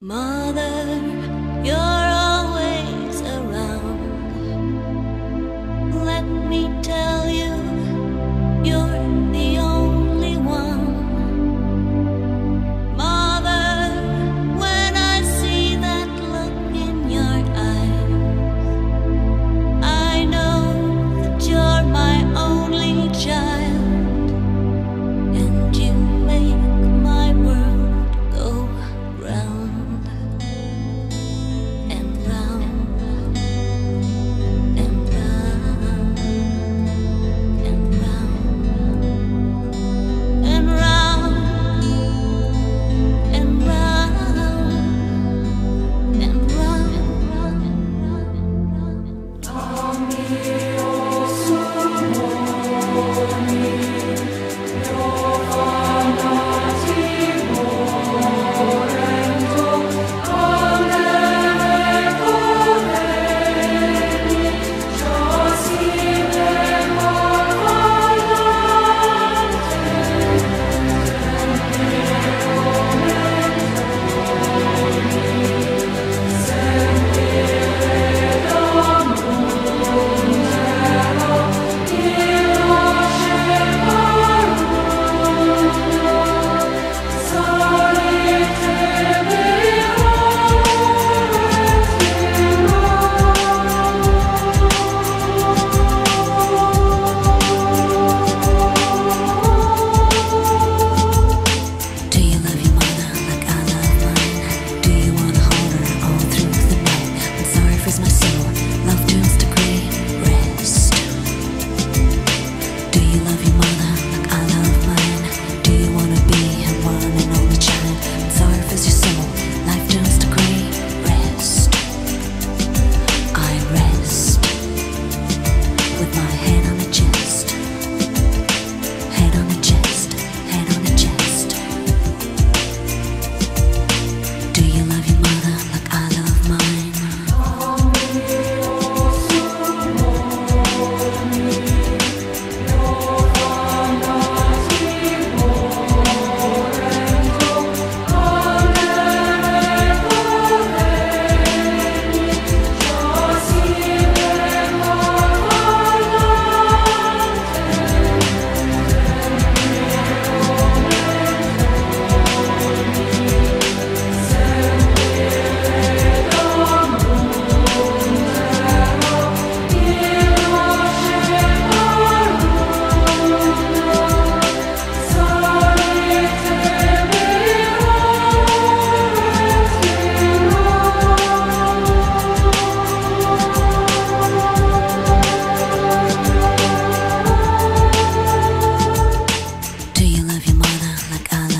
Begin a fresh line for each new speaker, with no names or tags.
Mother, you're
love your mother like I love